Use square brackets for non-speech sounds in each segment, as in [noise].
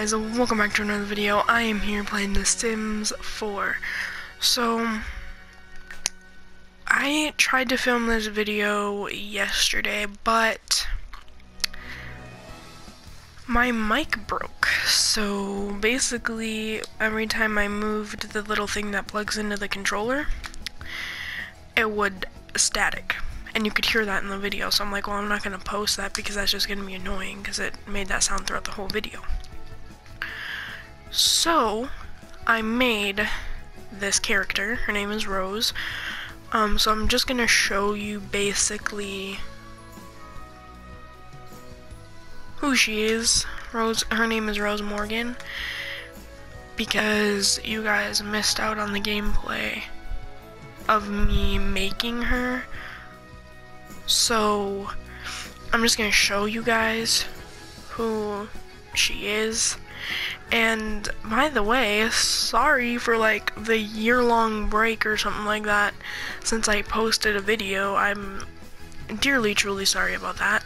guys, welcome back to another video. I am here playing The Sims 4. So, I tried to film this video yesterday, but my mic broke. So, basically, every time I moved the little thing that plugs into the controller, it would static and you could hear that in the video so I'm like well I'm not gonna post that because that's just gonna be annoying because it made that sound throughout the whole video so I made this character. Her name is Rose. Um, so I'm just gonna show you basically who she is. Rose her name is Rose Morgan. Because you guys missed out on the gameplay of me making her. So, I'm just gonna show you guys who she is. And by the way, sorry for like the year long break or something like that since I posted a video. I'm dearly, truly sorry about that.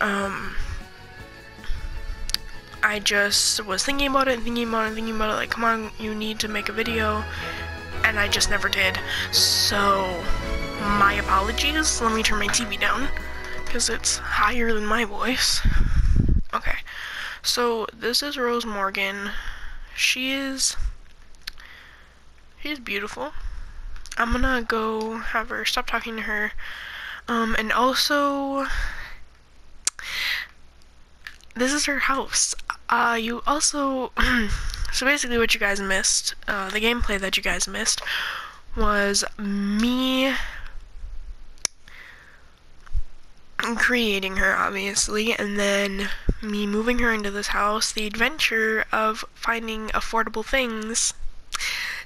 Um, I just was thinking about it, thinking about it, thinking about it, like, come on, you need to make a video. And I just never did. So, my apologies. Let me turn my TV down because it's higher than my voice. So this is Rose Morgan. She is she's beautiful. I'm gonna go have her stop talking to her. Um, and also this is her house. Uh, you also [clears throat] so basically what you guys missed, uh, the gameplay that you guys missed was me creating her, obviously, and then me moving her into this house, the adventure of finding affordable things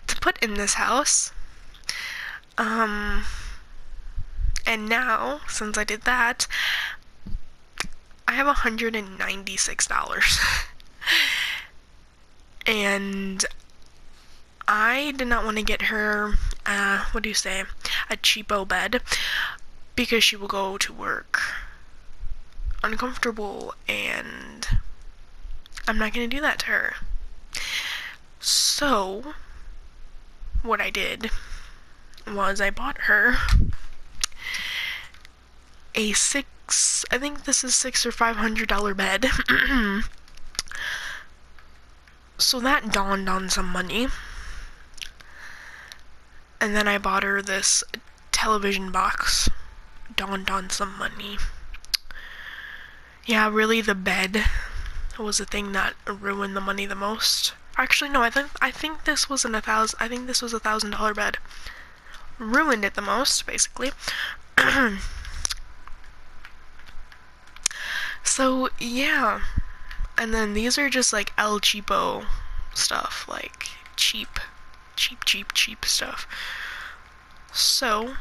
to put in this house. Um, and now, since I did that, I have $196. [laughs] and I did not want to get her, uh, what do you say, a cheapo bed because she will go to work uncomfortable and I'm not going to do that to her. So, what I did was I bought her a six, I think this is six or five hundred dollar bed. [clears throat] so that dawned on some money. And then I bought her this television box dawned on some money. Yeah, really the bed was the thing that ruined the money the most. Actually, no, I think I think this was an a thousand. I think this was a thousand dollar bed. Ruined it the most, basically. [clears throat] so yeah, and then these are just like El Cheapo stuff, like cheap, cheap, cheap, cheap stuff. So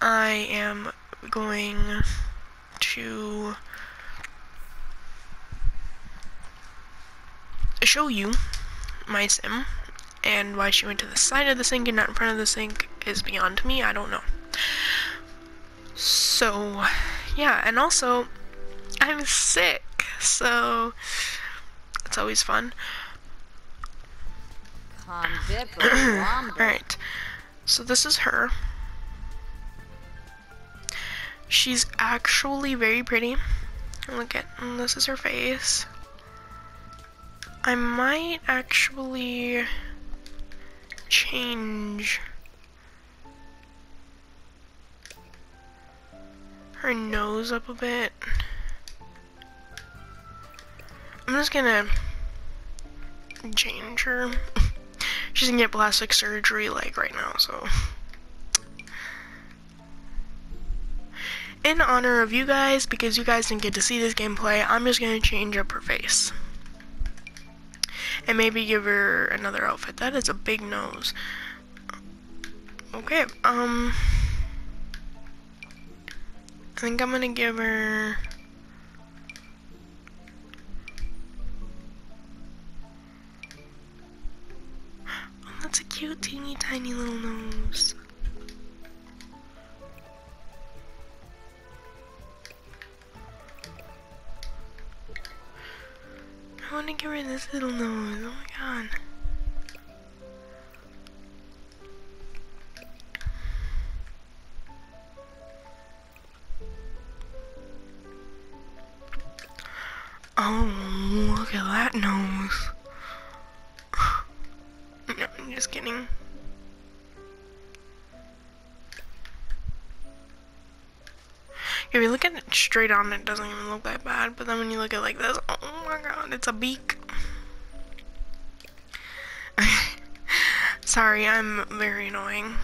I am going to show you my sim and why she went to the side of the sink and not in front of the sink is beyond me. I don't know. So, yeah, and also, I'm sick, so it's always fun. Alright, [clears throat] so this is her. She's actually very pretty. Look at, this is her face. I might actually change her nose up a bit. I'm just gonna change her. [laughs] She's gonna get plastic surgery like right now, so. In honor of you guys, because you guys didn't get to see this gameplay, I'm just going to change up her face. And maybe give her another outfit. That is a big nose. Okay, um... I think I'm gonna give her... [gasps] Oh, that's a cute, teeny, tiny little nose. To give her this little nose. Oh my god. Oh, look at that nose. [sighs] no, I'm just kidding. If you look at it straight on, it doesn't even look that bad. But then when you look at it like this, it's a beak. [laughs] Sorry, I'm very annoying.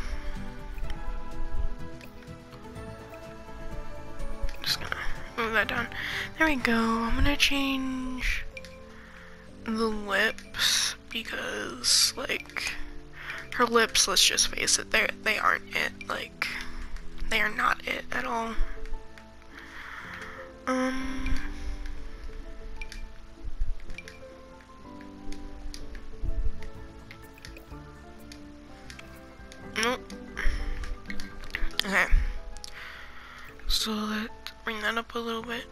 Just gonna move that down. There we go. I'm gonna change the lips because, like, her lips, let's just face it, they they aren't it. Like, they are not it at all. Um. Nope. Okay. So let's bring that up a little bit.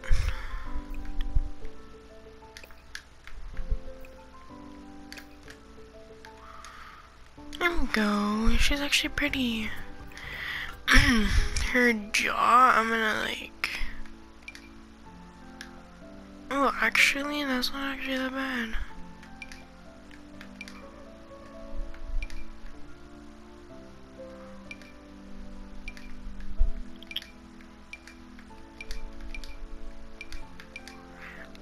There we go. She's actually pretty. [clears throat] Her jaw, I'm gonna like Oh, actually, that's not actually that bad.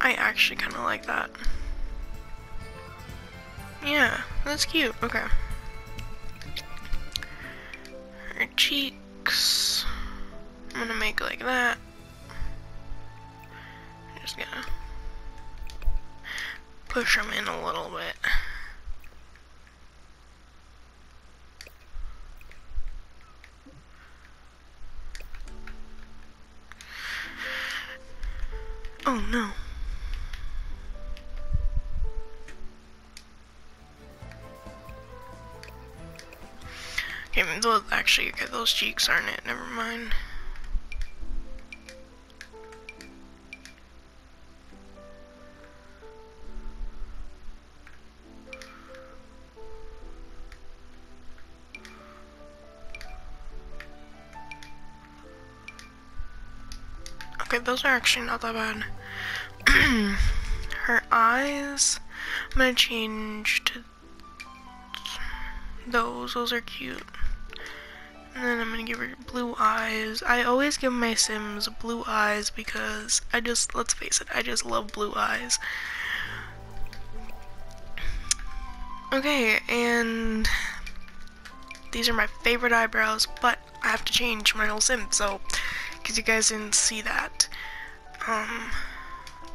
I actually kind of like that. Yeah, that's cute. Okay. Her cheeks. I'm gonna make like that. I'm just gonna push them in a little bit. Oh no. Those actually, okay, those cheeks aren't it, never mind. Okay, those are actually not that bad. [clears throat] Her eyes, I'm gonna change to those. Those are cute. And then I'm gonna give her blue eyes. I always give my Sims blue eyes because I just, let's face it, I just love blue eyes. Okay, and these are my favorite eyebrows, but I have to change my whole sim, so because you guys didn't see that. Um,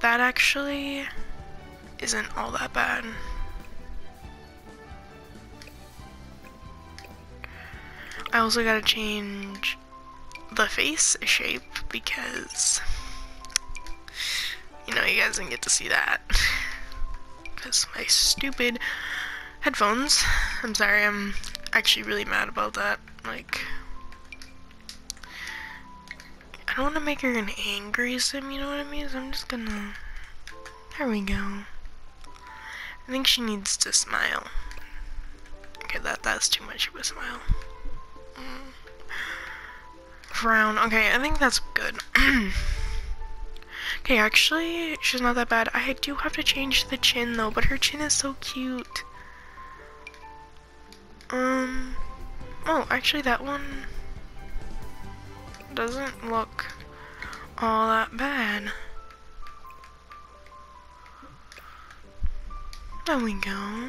that actually isn't all that bad. I also gotta change the face shape because, you know, you guys didn't get to see that. [laughs] Because my stupid headphones. I'm sorry, I'm actually really mad about that. Like, I don't want to make her an angry sim, you know what I mean? So I'm just gonna... There we go. I think she needs to smile. Okay, that that's too much of a smile. Frown. Okay, I think that's good. [clears throat] okay, actually, she's not that bad. I do have to change the chin, though, but her chin is so cute. Um... Oh, actually, that one doesn't look all that bad. There we go.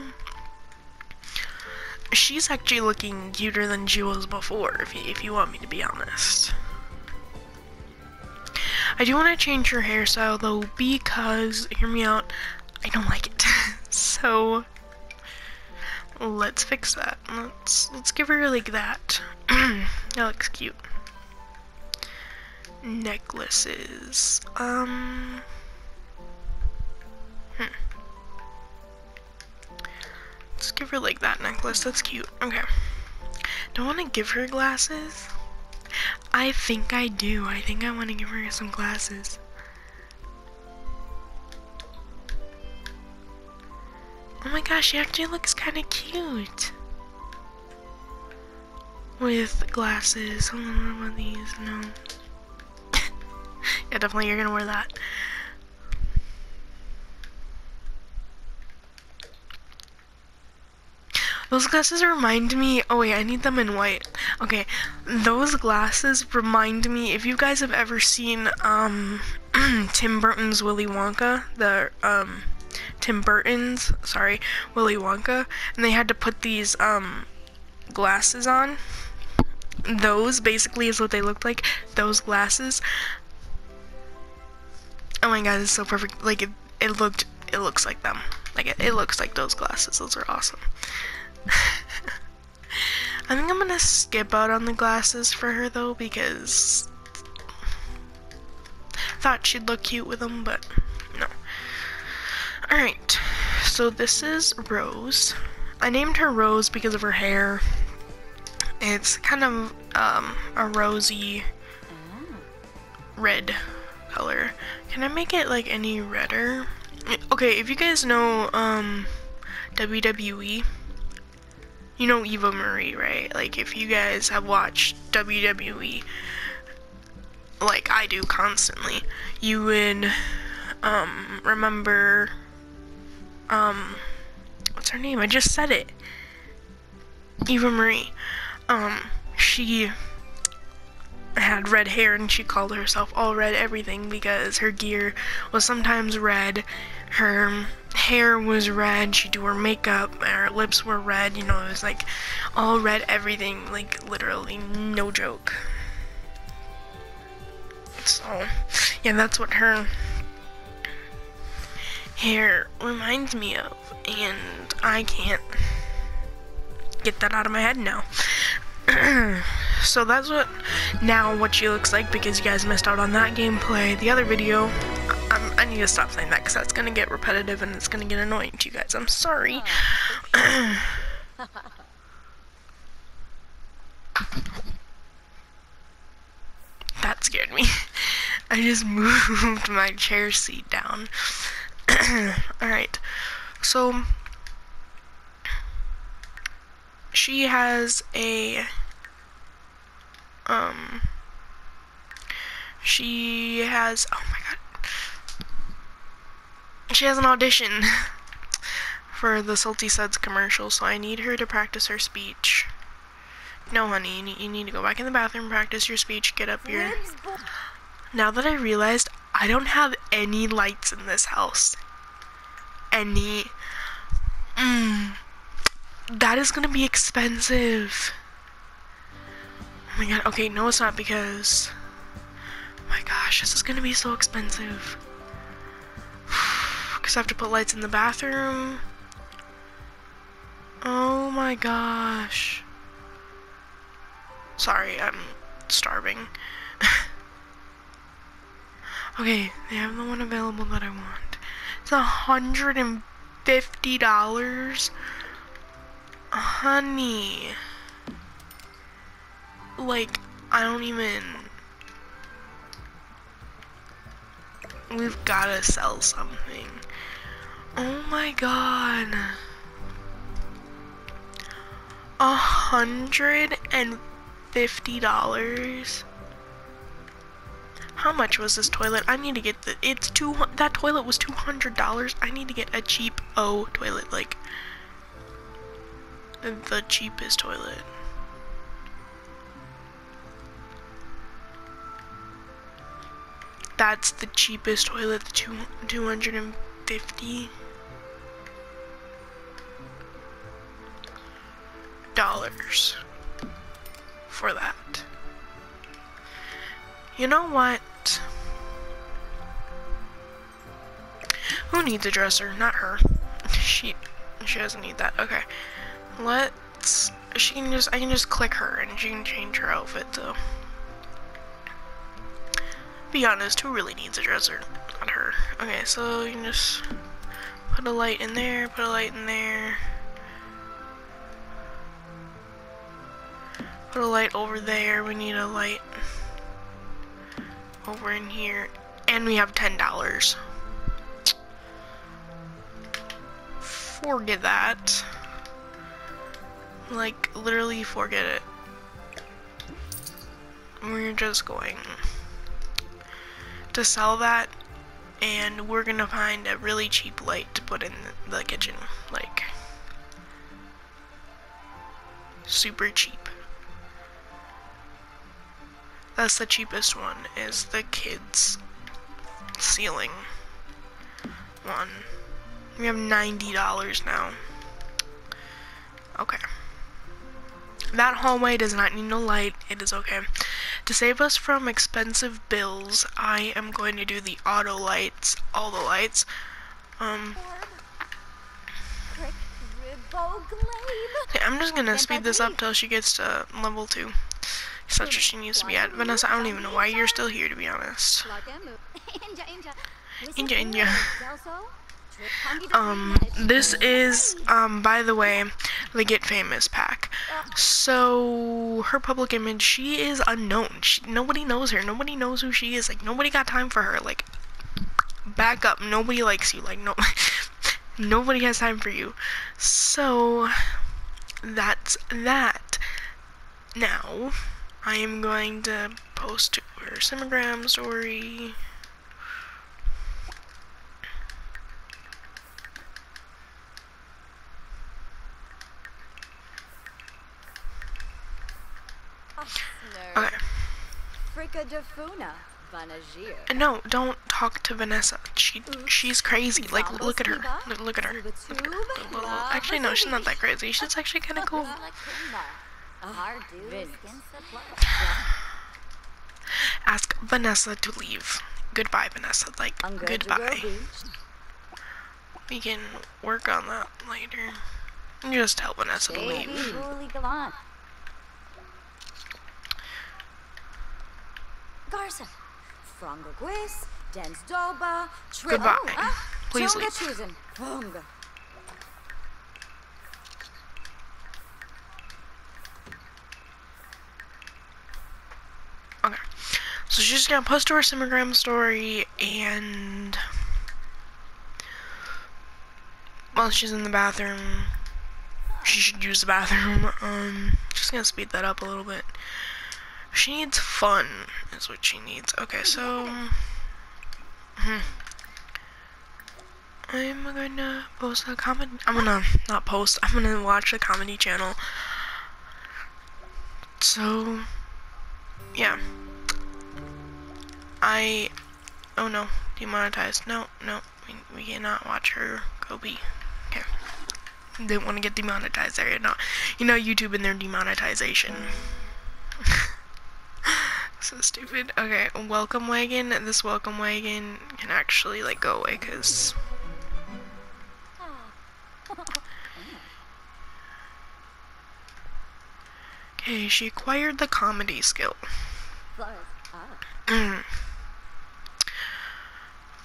She's actually looking cuter than she was before, if you, if you want me to be honest. I do want to change her hairstyle though, because, hear me out, I don't like it. [laughs] so, let's fix that. Let's, let's give her like that. [clears throat] that looks cute necklaces. Um. Like that necklace. That's cute. Okay. Don't want to give her glasses. I think I do. I think I want to give her some glasses. Oh my gosh, she actually looks kind of cute. With glasses. I don't know about these. No. [laughs] yeah, definitely you're gonna wear that. Those glasses remind me. Oh wait, I need them in white. Okay, those glasses remind me. If you guys have ever seen um [clears throat] Tim Burton's Willy Wonka, the um Tim Burton's sorry Willy Wonka, and they had to put these um glasses on. Those basically is what they looked like. Those glasses. Oh my god, it's so perfect. Like it, it looked, it looks like them. Like it, it looks like those glasses. Those are awesome. [laughs] I think I'm gonna skip out on the glasses for her though because I thought she'd look cute with them, but no. Alright, so this is Rose. I named her Rose because of her hair. It's kind of um, a rosy red color. Can I make it like any redder? Okay, if you guys know um, WWE, you know Eva Marie, right? Like if you guys have watched WWE like I do constantly, you would um remember um what's her name? I just said it. Eva Marie. Um she had red hair and she called herself all red everything because her gear was sometimes red her hair was red, she'd do her makeup, her lips were red, you know, it was like all red everything, like literally no joke. So, yeah, that's what her hair reminds me of, and I can't get that out of my head now. [clears throat] so that's what now what she looks like because you guys missed out on that gameplay. The other video, I'm, i need to stop saying that because that's gonna get repetitive and it's gonna get annoying to you guys. I'm sorry. [clears throat] that scared me. [laughs] I just [laughs] moved my chair seat down. [clears throat] Alright, so she has a um she has oh my god she has an audition [laughs] for the Salty Suds commercial, so I need her to practice her speech. No, honey, you need, you need to go back in the bathroom, practice your speech, get up here. Now that I realized, I don't have any lights in this house. Any... Mmm... That is gonna be expensive. Oh my god, okay, no it's not because... Oh my gosh, this is gonna be so expensive. Because I have to put lights in the bathroom. Oh my gosh. Sorry, I'm starving. [laughs] okay, they have the one available that I want. It's a hundred and fifty dollars honey. Like, I don't even... We've gotta sell something. Oh my god. A hundred and fifty dollars. How much was this toilet? I need to get the. It's two. That toilet was two hundred dollars. I need to get a cheap O toilet. Like, the cheapest toilet. That's the cheapest toilet, the two, 250 dollars for that. You know what? Who needs a dresser? Not her. [laughs] She she doesn't need that. Okay. Let's, she can just, I can just click her and she can change her outfit though. Be honest, who really needs a dresser? Not her. Okay, so you can just put a light in there, put a light in there. Put a light over there, we need a light over in here. And we have $10. forget that. Like, literally forget it. We're just going to sell that and we're gonna find a really cheap light to put in the kitchen. Like, super cheap. That's the cheapest one, is the kids ceiling one. We have $90 now. Okay. That hallway does not need no light. It is okay. To save us from expensive bills, I am going to do the auto lights, all the lights. Um, okay, I'm just gonna speed this up till she gets to level 2. That's what she needs to be at. Vanessa, I don't even know why you're still here, to be honest. Inja, Inja. [laughs] [laughs] Um, this is, um, by the way, the Get Famous pack. So, her public image, she is unknown. She, nobody knows her. Nobody knows who she is. Like, nobody got time for her. Like, back up. Nobody likes you. Like, no, [laughs] nobody has time for you. So, that's that. Now, I am going to post her Simagram story. Okay. Uh, no, don't talk to Vanessa. She she's crazy. Like look at her. Look, at her. Look at her. Actually no, she's not that crazy. She's actually kind of cool. [sighs] Ask Vanessa to leave. Goodbye, Vanessa. Like goodbye. We can work on that later. Just tell Vanessa to leave. Garson. Fronga Gwis, Dens Doba, Goodbye. Please leave. Fronga. Okay. So she's gonna post to her Simagram story and while she's in the bathroom, she should use the bathroom. [laughs] Um, just gonna speed that up a little bit. She needs fun, is what she needs. Okay, so... Hmm. I'm gonna post a comedy. I'm gonna not post. I'm gonna watch a comedy channel. So, yeah. I. Oh no, demonetized. No, no, we, we cannot watch her Kobe. Okay. Didn't want to get demonetized there. Know, you know YouTube and their demonetization. So stupid. Okay, welcome wagon. This welcome wagon can actually like go away because. Okay, she acquired the comedy skill. [clears throat]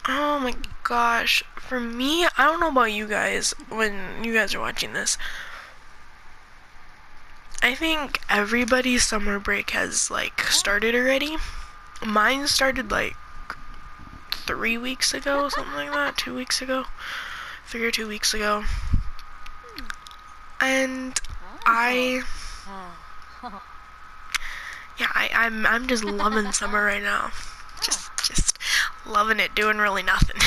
Oh my gosh. For me, I don't know about you guys when you guys are watching this. I think everybody's summer break has like started already. Mine started like three weeks ago, something like that, two weeks ago, three or two weeks ago. And I, yeah, I, I'm I'm just loving summer right now. Just just loving it, doing really nothing.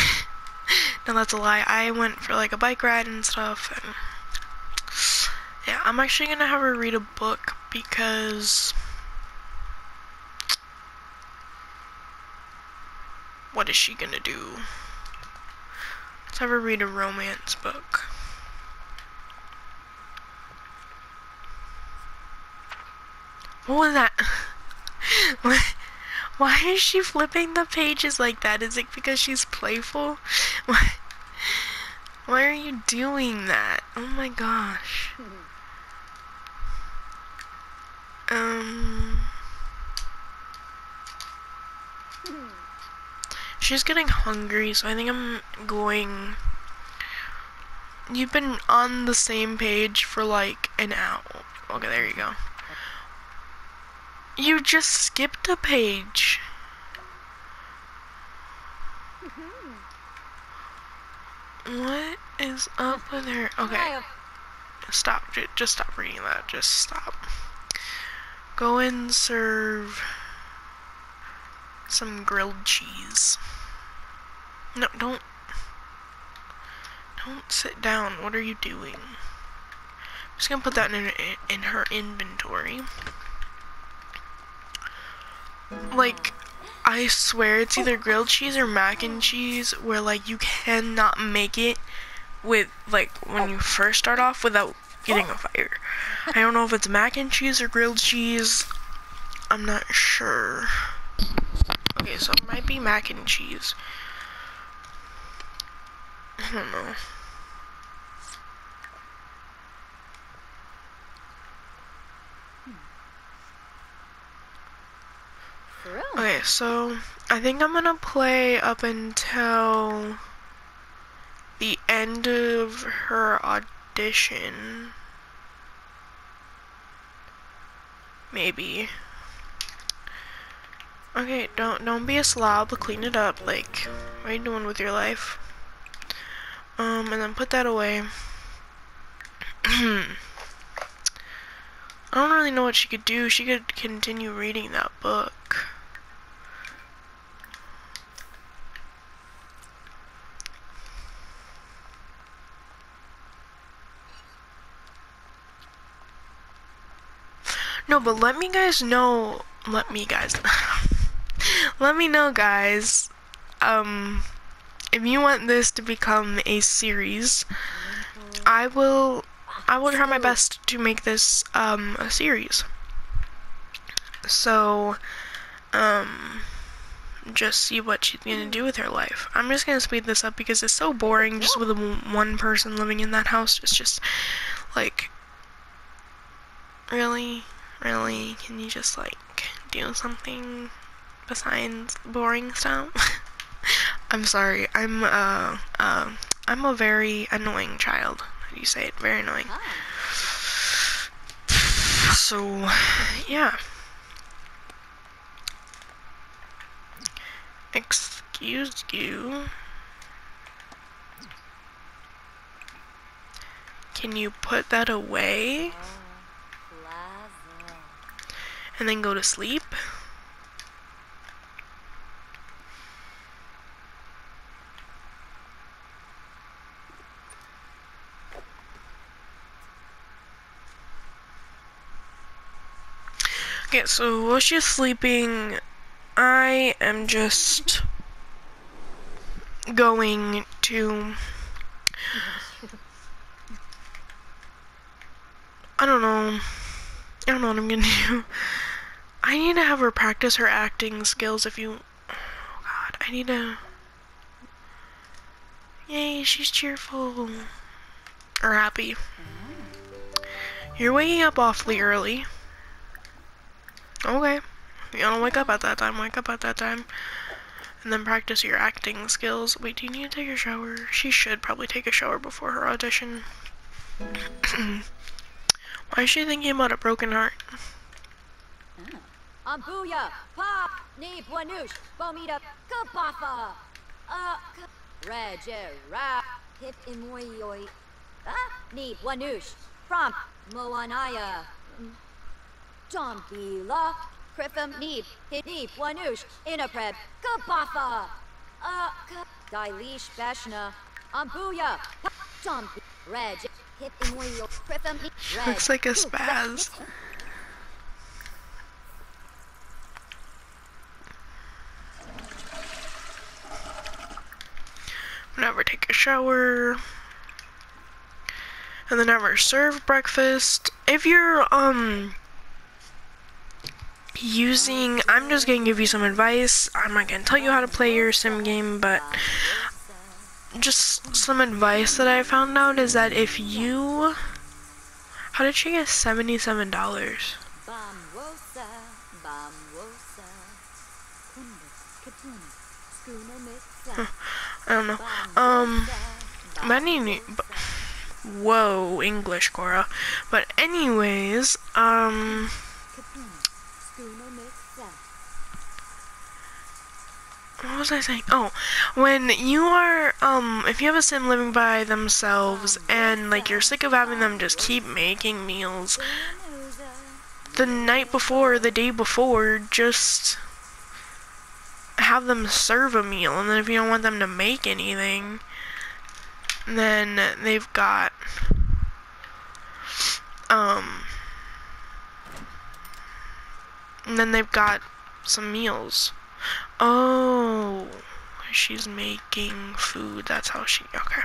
[laughs] no, that's a lie. I went for like a bike ride and stuff, and yeah, I'm actually gonna have her read a book because what is she gonna do? Let's have her read a romance book. What was that? [laughs] Why is she flipping the pages like that? Is it because she's playful? [laughs] Why, why are you doing that? Oh my gosh. [laughs] Um. She's getting hungry, so I think I'm going. You've been on the same page for like an hour. Okay, there you go. You just skipped a page. What is up with her? Okay, stop. Just stop reading that. Just stop. Go and serve some grilled cheese. No, don't. Don't sit down. What are you doing? I'm just gonna put that in, in her inventory. Like, I swear it's either grilled cheese or mac and cheese where like you cannot make it with like when you first start off without getting a fire. I don't know if it's mac and cheese or grilled cheese. I'm not sure. Okay, so it might be mac and cheese. I don't know. Okay, so I think I'm gonna play up until the end of her audition. Maybe. Okay, don't don't be a slob, clean it up, like what are you doing with your life? Um, and then put that away. [clears throat] I don't really know what she could do. She could continue reading that book. No, but let me guys know, let me guys, [laughs] let me know guys, um, if you want this to become a series, I will, I will try my best to make this, um, a series. So, um, just see what she's gonna do with her life. I'm just gonna speed this up because it's so boring just with one person living in that house. It's just, like, really? Really? Can you just like do something besides boring stuff? [laughs] I'm sorry. I'm uh uh I'm a very annoying child. How do You say it very annoying. [sighs] So yeah. Excuse you. Can you put that away? And then go to sleep. Okay, so while she's sleeping, I am just going to I don't know. I don't know what I'm gonna do. I need to have her practice her acting skills if you... Oh god, I need to... Yay, she's cheerful. Or happy. You're waking up awfully early. Okay. You don't wake up at that time, wake up at that time. And then practice your acting skills. Wait, do you need to take a shower? She should probably take a shower before her audition. [coughs] Why is she thinking about a broken heart? Ambuya, Pop, Ni Buanush, Bomita, Kabafa, Uh, Reger, Rap, Hip Imoyoi, Ah, Ni Buanush, Prompt, Moanaya, Dombila, Criffum, Neeb, Hip Neeb, Wanush, Inapred, Kabafa, Uh, Dailish, Bashna, Ambuya, Dom, Reg, Hip Imoyo, Criffum, Red. Looks like a spaz. Never take a shower, and then never serve breakfast. If you're, um, using, I'm just gonna give you some advice. I'm not gonna tell you how to play your sim game, but just some advice that I found out is that if you, how did she get $77? Huh. I don't know. Um, but any, whoa, English, Cora. But anyways, um, what was I saying? Oh, when you are, um, if you have a sim living by themselves and, like, you're sick of having them just keep making meals, the night before, the day before, just have them serve a meal. And then if you don't want them to make anything, then they've got, um, and then they've got some meals. Oh, she's making food. That's how she. Okay.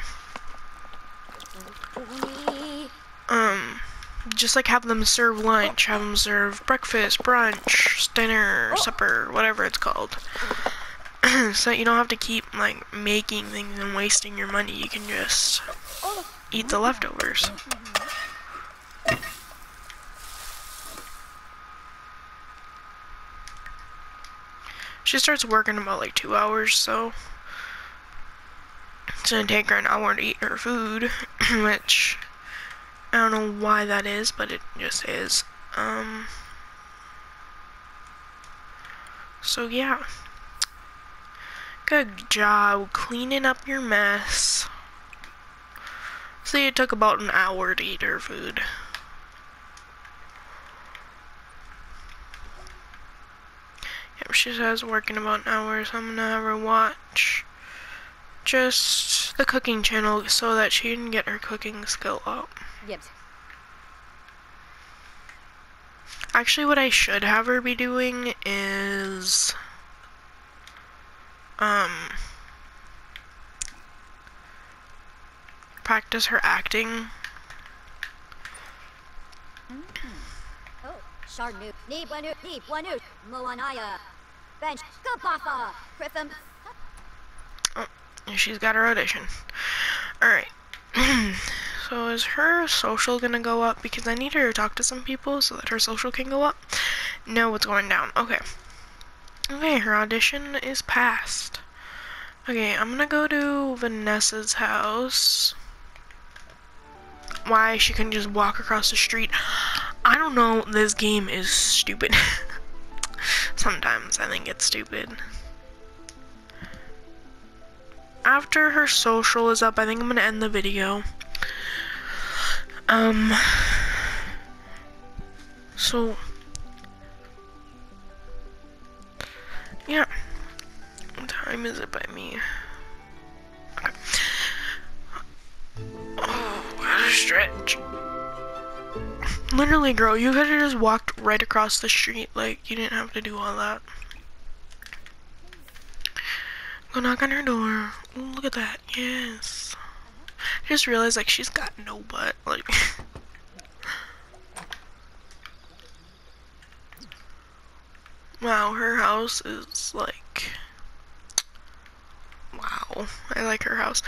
Um, just like have them serve lunch, have them serve breakfast, brunch, dinner, oh. supper, whatever it's called. [clears throat] so that you don't have to keep like making things and wasting your money. You can just eat the leftovers. She starts working about like two hours, so it's gonna take her an hour to eat her food, [clears throat] which I don't know why that is, but it just is. Um, so yeah. Good job cleaning up your mess. See, it took about an hour to eat her food. Yep, she says working about an hour, so I'm gonna have her watch just the cooking channel so that she can get her cooking skill up. Actually, what I should have her be doing is, um, practice her acting. Oh, Sharnu, Nibwanu, Nibwanu, Moanaya, Bench, Griffin, And she's got her audition. Alright. [clears throat] so is her social gonna go up? Because I need her to talk to some people so that her social can go up. No, it's going down. Okay. Okay, her audition is passed. Okay, I'm gonna go to Vanessa's house. Why she couldn't just walk across the street? I don't know. This game is stupid. [laughs] Sometimes I think it's stupid after her social is up, I think I'm gonna end the video. Um, so, yeah. What time is it by me? Oh, what a stretch. Literally, girl, you could have just walked right across the street. Like, you didn't have to do all that. Go knock on her door. Ooh, look at that. Yes. I just realized like she's got no butt. Like [laughs] Wow, her house is like Wow. I like her house.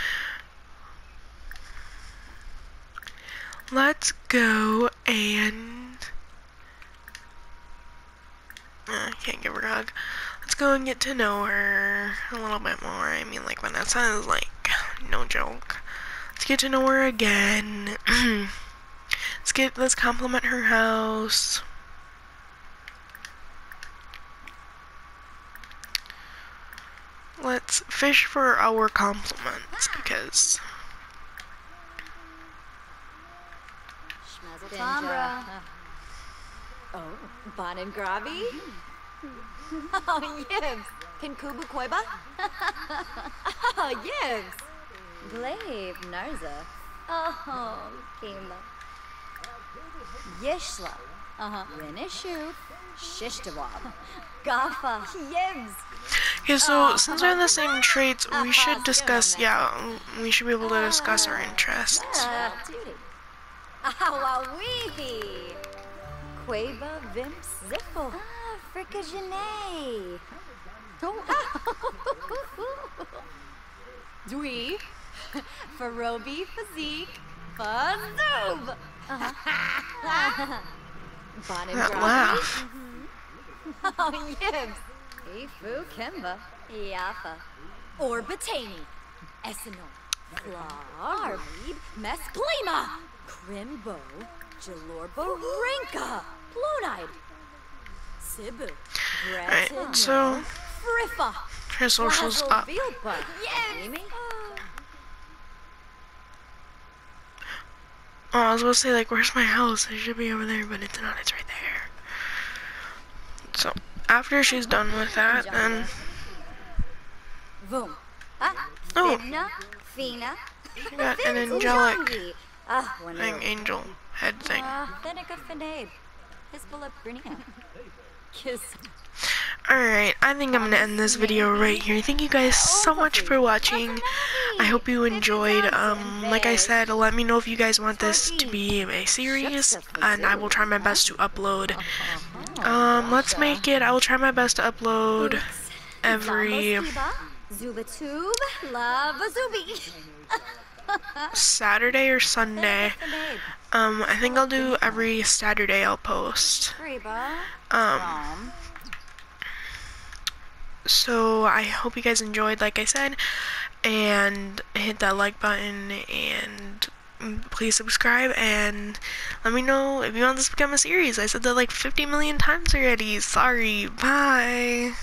Let's go and uh, I can't give her a hug. Let's go and get to know her a little bit more. I mean, like, Vanessa is, like, no joke. Let's get to know her again. [clears throat] let's get, let's compliment her house. Let's fish for our compliments, because... Schmazelbambra. Oh, Bon and Gravi? Mm-hmm. [laughs] Oh, Yibs. Can Kubu Koiba? [laughs] Oh, Yibs. Glaive Narza. Oh, Kima. Yishla. Uh-huh. Renishu. Shishtawab. Gafa. Yibs. Okay, so since we have the same traits, we should discuss, yeah, we should be able to discuss our interests. Uh, duty. Awawee. Quava Vimps Ziffle. Ah, Frickagenet. [laughs] Dwee. [laughs] Farobi Physique. Fazoob. Uh-huh. [laughs] Bon and That Gravi. laugh. Oh, Yibs. Ifu Kimba. Yafa. Orbatani. Essenol. Flar. Mesplema. Crimbo. Jalorbo. Rinka. Plonide. Sibu. Alright, so Friffa. Her socials up. Vilpa. Oh, I was supposed to say, like, where's my house? It should be over there, but it's not. It's right there. So, after she's done with that, then. Ah, Oh. I got an angelic. Ah, thing, angel head thing. Alright, I think I'm gonna end this video right here. Thank you guys so much for watching. I hope you enjoyed. Um, like I said, let me know if you guys want this to be a series, and I will try my best to upload. Um, let's make it, I will try my best to upload every. Saturday or Sunday. Um, I think I'll do every Saturday I'll post. Um so I hope you guys enjoyed, like I said, and hit that like button, and please subscribe, and let me know if you want this to become a series. I said that like 50 million times already. Sorry. Bye.